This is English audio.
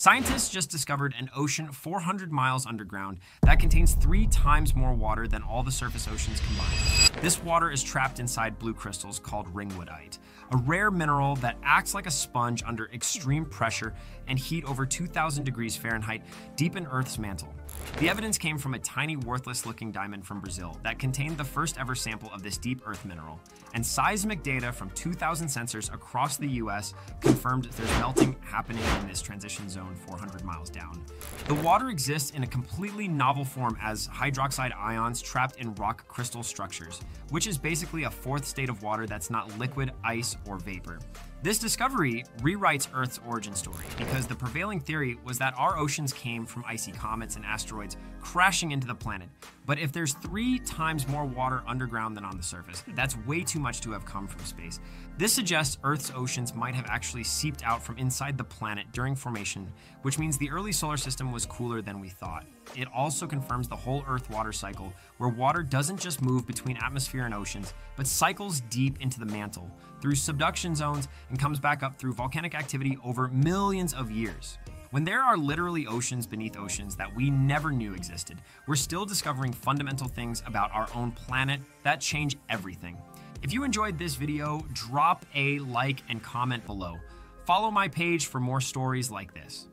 Scientists just discovered an ocean 400 miles underground that contains three times more water than all the surface oceans combined. This water is trapped inside blue crystals called ringwoodite, a rare mineral that acts like a sponge under extreme pressure and heat over 2,000 degrees Fahrenheit deep in Earth's mantle. The evidence came from a tiny, worthless looking diamond from Brazil that contained the first ever sample of this deep earth mineral, and seismic data from 2,000 sensors across the US confirmed there's melting happening in this transition zone 400 miles down. The water exists in a completely novel form as hydroxide ions trapped in rock crystal structures, which is basically a fourth state of water that's not liquid, ice, or vapor. This discovery rewrites Earth's origin story because the prevailing theory was that our oceans came from icy comets and asteroids crashing into the planet. But if there's three times more water underground than on the surface, that's way too much to have come from space. This suggests Earth's oceans might have actually seeped out from inside the planet during formation, which means the early solar system was cooler than we thought. It also confirms the whole Earth water cycle, where water doesn't just move between atmosphere and oceans, but cycles deep into the mantle through subduction zones and comes back up through volcanic activity over millions of years. When there are literally oceans beneath oceans that we never knew existed, we're still discovering fundamental things about our own planet that change everything. If you enjoyed this video, drop a like and comment below. Follow my page for more stories like this.